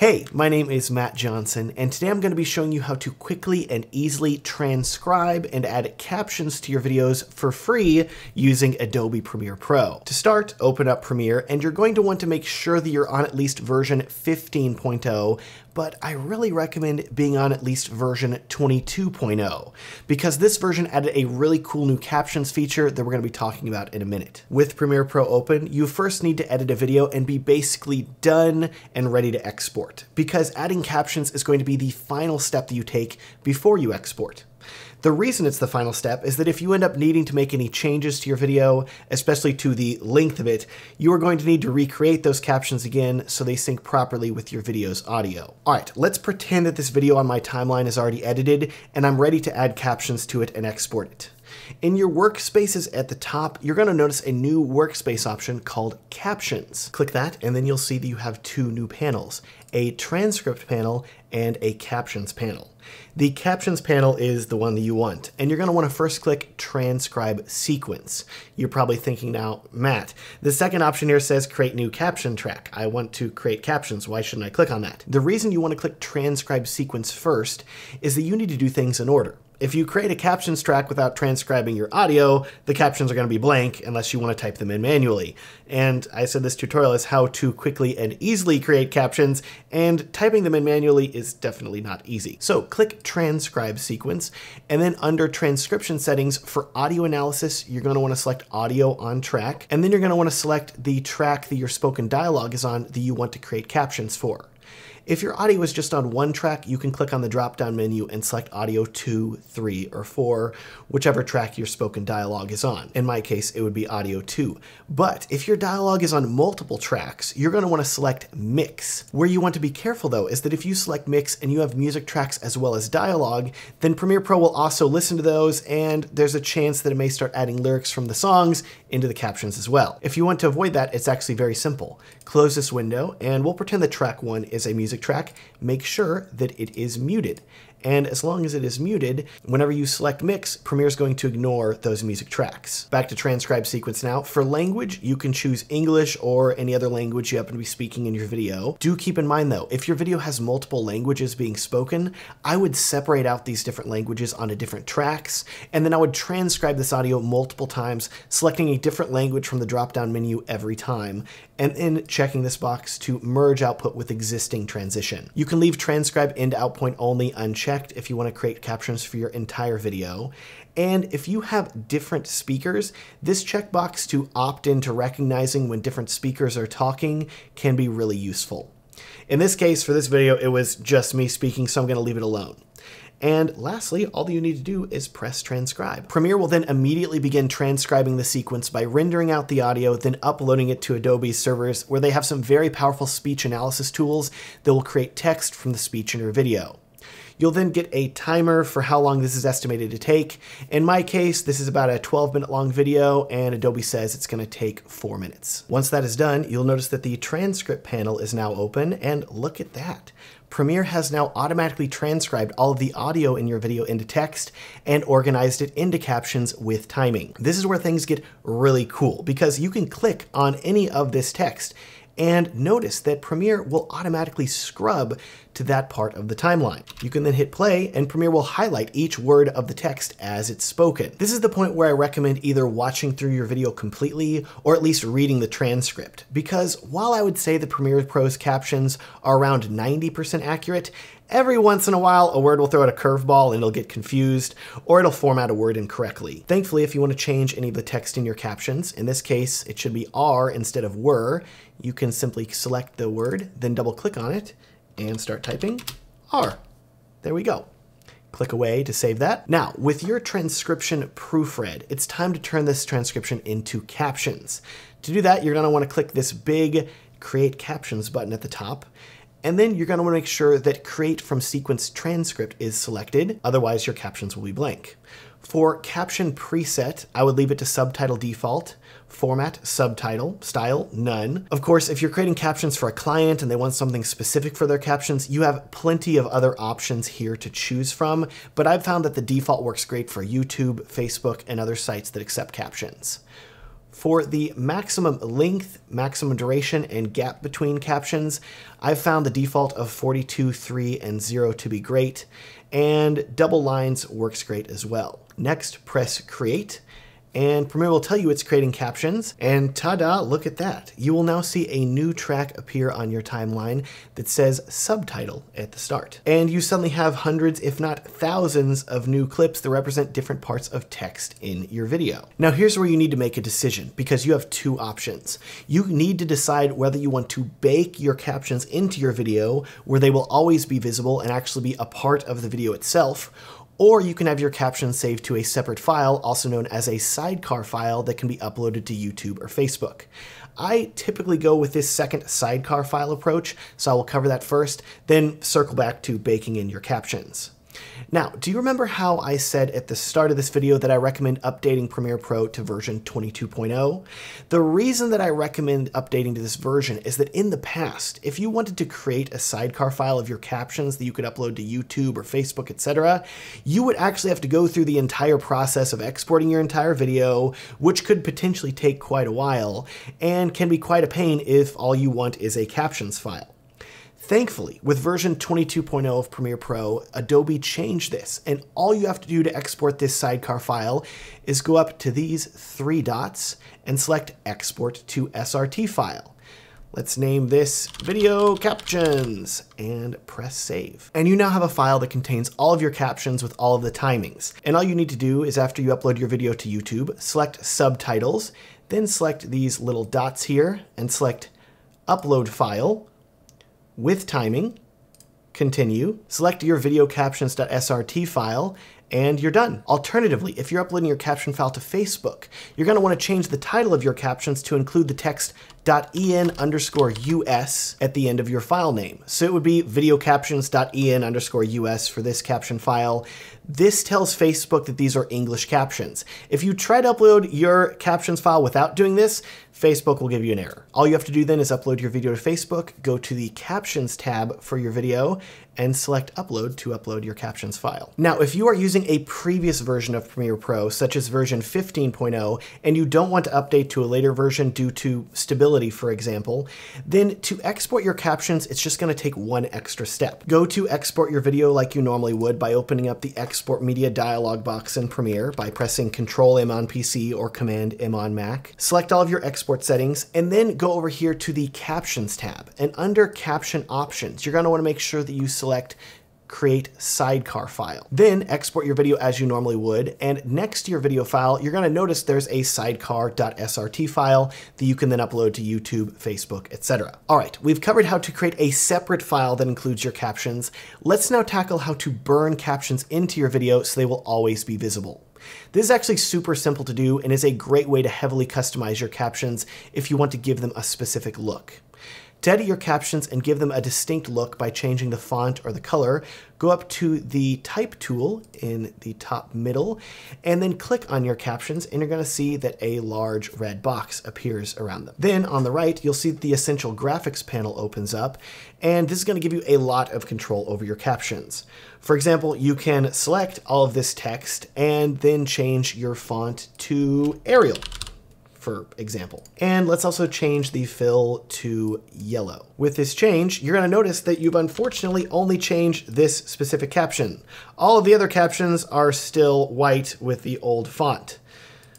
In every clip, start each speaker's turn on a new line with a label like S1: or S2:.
S1: Hey, my name is Matt Johnson, and today I'm going to be showing you how to quickly and easily transcribe and add captions to your videos for free using Adobe Premiere Pro. To start, open up Premiere, and you're going to want to make sure that you're on at least version 15.0, but I really recommend being on at least version 22.0 because this version added a really cool new captions feature that we're going to be talking about in a minute. With Premiere Pro open, you first need to edit a video and be basically done and ready to export because adding captions is going to be the final step that you take before you export. The reason it's the final step is that if you end up needing to make any changes to your video, especially to the length of it, you are going to need to recreate those captions again so they sync properly with your video's audio. All right, let's pretend that this video on my timeline is already edited and I'm ready to add captions to it and export it. In your workspaces at the top, you're going to notice a new workspace option called Captions. Click that, and then you'll see that you have two new panels, a transcript panel and a captions panel. The captions panel is the one that you want, and you're going to want to first click transcribe sequence. You're probably thinking now, Matt, the second option here says create new caption track. I want to create captions. Why shouldn't I click on that? The reason you want to click transcribe sequence first is that you need to do things in order. If you create a captions track without transcribing your audio, the captions are going to be blank unless you want to type them in manually. And I said this tutorial is how to quickly and easily create captions, and typing them in manually is definitely not easy. So click transcribe sequence, and then under transcription settings for audio analysis, you're going to want to select audio on track, and then you're going to want to select the track that your spoken dialogue is on that you want to create captions for. If your audio is just on one track, you can click on the drop-down menu and select audio 2, 3, or 4, whichever track your spoken dialogue is on. In my case, it would be audio 2. But if your dialogue is on multiple tracks, you're going to want to select mix. Where you want to be careful though is that if you select mix and you have music tracks as well as dialogue, then Premiere Pro will also listen to those and there's a chance that it may start adding lyrics from the songs into the captions as well. If you want to avoid that, it's actually very simple. Close this window and we'll pretend that track 1 is a music music track, make sure that it is muted. And as long as it is muted, whenever you select mix, Premiere is going to ignore those music tracks. Back to transcribe sequence now. For language, you can choose English or any other language you happen to be speaking in your video. Do keep in mind though, if your video has multiple languages being spoken, I would separate out these different languages onto different tracks, and then I would transcribe this audio multiple times, selecting a different language from the drop-down menu every time, and then checking this box to merge output with existing transition. You can leave transcribe end out point only unchecked checked if you want to create captions for your entire video. And if you have different speakers, this checkbox to opt into recognizing when different speakers are talking can be really useful. In this case, for this video, it was just me speaking, so I'm going to leave it alone. And lastly, all you need to do is press transcribe. Premiere will then immediately begin transcribing the sequence by rendering out the audio, then uploading it to Adobe's servers where they have some very powerful speech analysis tools that will create text from the speech in your video. You'll then get a timer for how long this is estimated to take. In my case, this is about a 12 minute long video and Adobe says it's gonna take four minutes. Once that is done, you'll notice that the transcript panel is now open and look at that. Premiere has now automatically transcribed all of the audio in your video into text and organized it into captions with timing. This is where things get really cool because you can click on any of this text and notice that Premiere will automatically scrub to that part of the timeline. You can then hit play and Premiere will highlight each word of the text as it's spoken. This is the point where I recommend either watching through your video completely or at least reading the transcript because while I would say the Premiere Pro's captions are around 90% accurate, Every once in a while, a word will throw out a curveball and it'll get confused, or it'll format a word incorrectly. Thankfully, if you want to change any of the text in your captions, in this case, it should be are instead of were, you can simply select the word, then double click on it, and start typing are. There we go. Click away to save that. Now, with your transcription proofread, it's time to turn this transcription into captions. To do that, you're gonna wanna click this big Create Captions button at the top, and then you're gonna wanna make sure that Create from Sequence Transcript is selected, otherwise your captions will be blank. For caption preset, I would leave it to subtitle default, format, subtitle, style, none. Of course, if you're creating captions for a client and they want something specific for their captions, you have plenty of other options here to choose from, but I've found that the default works great for YouTube, Facebook, and other sites that accept captions. For the maximum length, maximum duration, and gap between captions, I've found the default of 42, 3, and 0 to be great, and double lines works great as well. Next, press Create, and Premiere will tell you it's creating captions, and ta-da, look at that. You will now see a new track appear on your timeline that says subtitle at the start. And you suddenly have hundreds, if not thousands, of new clips that represent different parts of text in your video. Now here's where you need to make a decision, because you have two options. You need to decide whether you want to bake your captions into your video, where they will always be visible and actually be a part of the video itself, or you can have your captions saved to a separate file, also known as a sidecar file that can be uploaded to YouTube or Facebook. I typically go with this second sidecar file approach, so I will cover that first, then circle back to baking in your captions. Now, do you remember how I said at the start of this video that I recommend updating Premiere Pro to version 22.0? The reason that I recommend updating to this version is that in the past, if you wanted to create a sidecar file of your captions that you could upload to YouTube or Facebook, etc., you would actually have to go through the entire process of exporting your entire video, which could potentially take quite a while, and can be quite a pain if all you want is a captions file. Thankfully, with version 22.0 of Premiere Pro, Adobe changed this, and all you have to do to export this sidecar file is go up to these three dots and select Export to SRT file. Let's name this video captions and press save. And you now have a file that contains all of your captions with all of the timings. And all you need to do is after you upload your video to YouTube, select subtitles, then select these little dots here and select upload file, with timing, continue, select your video captions.srt file, and you're done. Alternatively, if you're uploading your caption file to Facebook, you're going to want to change the title of your captions to include the text .en underscore us at the end of your file name. So it would be videocaptions.en underscore us for this caption file. This tells Facebook that these are English captions. If you try to upload your captions file without doing this, Facebook will give you an error. All you have to do then is upload your video to Facebook, go to the captions tab for your video, and select upload to upload your captions file. Now, if you are using a previous version of Premiere Pro, such as version 15.0, and you don't want to update to a later version due to stability, for example, then to export your captions, it's just gonna take one extra step. Go to export your video like you normally would by opening up the export media dialog box in Premiere by pressing Control M on PC or Command M on Mac. Select all of your export settings, and then go over here to the captions tab. And under caption options, you're gonna wanna make sure that you select create sidecar file. Then export your video as you normally would, and next to your video file, you're gonna notice there's a sidecar.srt file that you can then upload to YouTube, Facebook, etc. All right, we've covered how to create a separate file that includes your captions. Let's now tackle how to burn captions into your video so they will always be visible. This is actually super simple to do and is a great way to heavily customize your captions if you want to give them a specific look. To edit your captions and give them a distinct look by changing the font or the color, go up to the Type tool in the top middle, and then click on your captions, and you're going to see that a large red box appears around them. Then on the right, you'll see that the Essential Graphics panel opens up, and this is going to give you a lot of control over your captions. For example, you can select all of this text and then change your font to Arial for example. And let's also change the fill to yellow. With this change, you're gonna notice that you've unfortunately only changed this specific caption. All of the other captions are still white with the old font.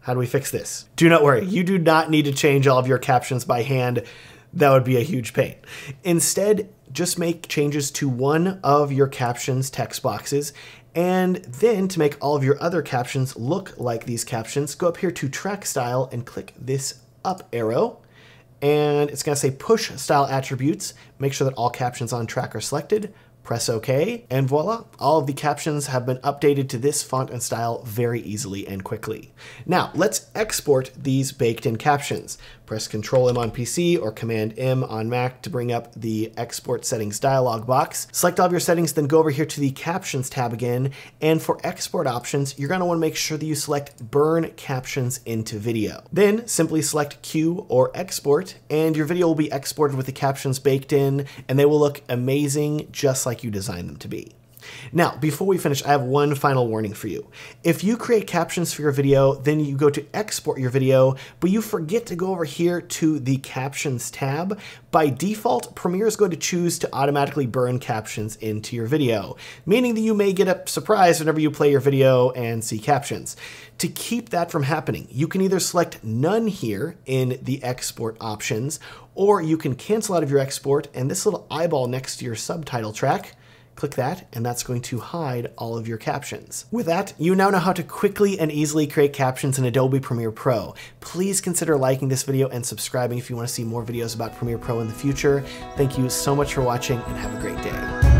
S1: How do we fix this? Do not worry, you do not need to change all of your captions by hand. That would be a huge pain. Instead, just make changes to one of your captions text boxes and then to make all of your other captions look like these captions, go up here to track style and click this up arrow. And it's gonna say push style attributes. Make sure that all captions on track are selected. Press OK, and voila, all of the captions have been updated to this font and style very easily and quickly. Now, let's export these baked in captions. Press Ctrl M on PC or Command M on Mac to bring up the export settings dialog box. Select all of your settings, then go over here to the captions tab again. And for export options, you're gonna wanna make sure that you select burn captions into video. Then simply select Queue or export, and your video will be exported with the captions baked in, and they will look amazing just like you designed them to be. Now, before we finish, I have one final warning for you. If you create captions for your video, then you go to export your video, but you forget to go over here to the captions tab, by default, Premiere is going to choose to automatically burn captions into your video, meaning that you may get a surprise whenever you play your video and see captions. To keep that from happening, you can either select none here in the export options, or you can cancel out of your export and this little eyeball next to your subtitle track Click that, and that's going to hide all of your captions. With that, you now know how to quickly and easily create captions in Adobe Premiere Pro. Please consider liking this video and subscribing if you want to see more videos about Premiere Pro in the future. Thank you so much for watching, and have a great day.